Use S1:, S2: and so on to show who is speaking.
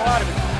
S1: árbitro.